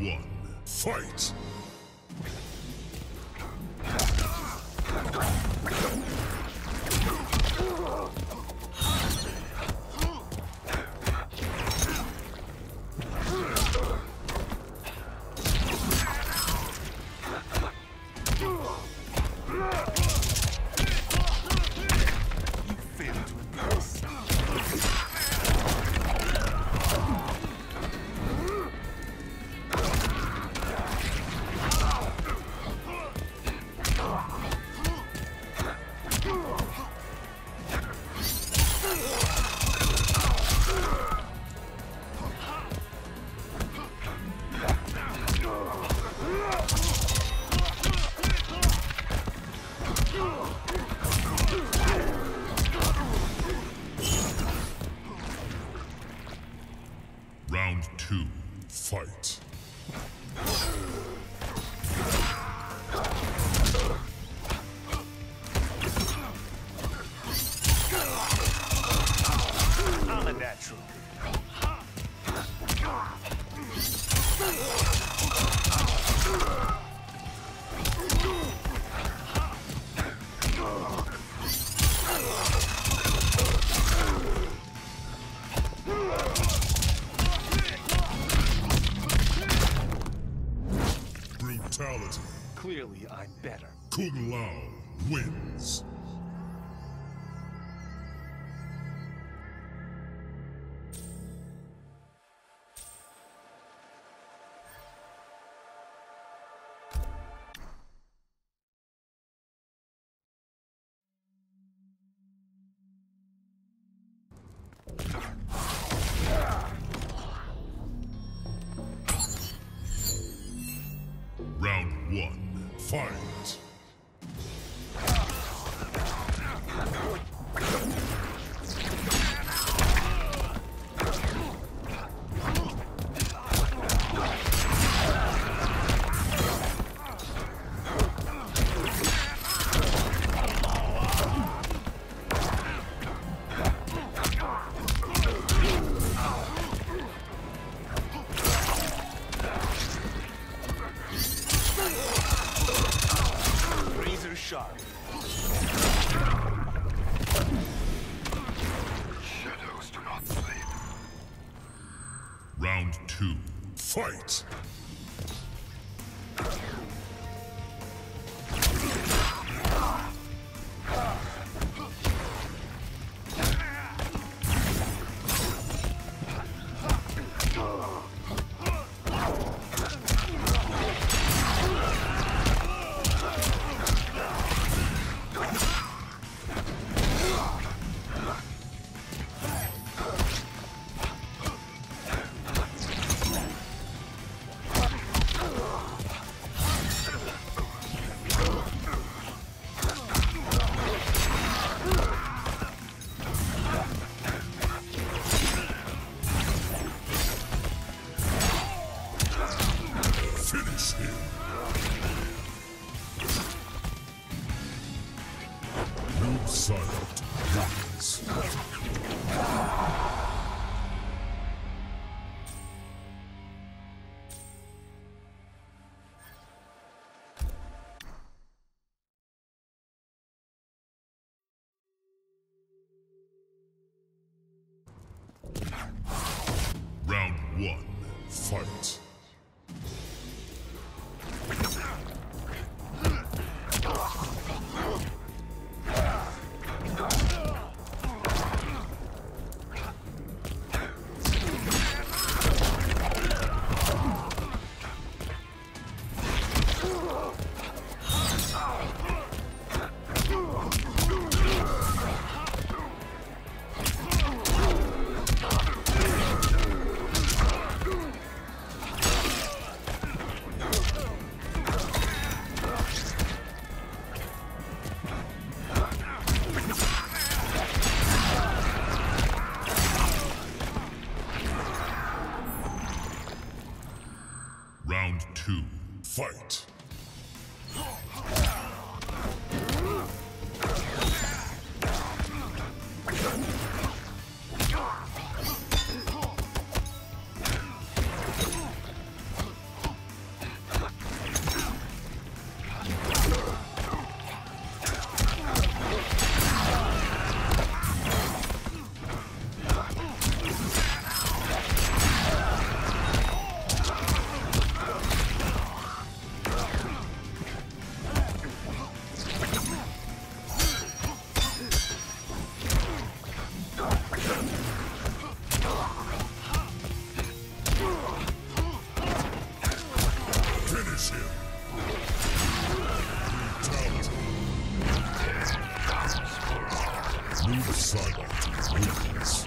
one, fight! Brutality. Clearly, I'm better. Kung Lao wins. One, fight! Sharp. Shadows do not sleep. Round two, fight! Silent wins. Round one, fight! Two, fight! Smooth silent movies.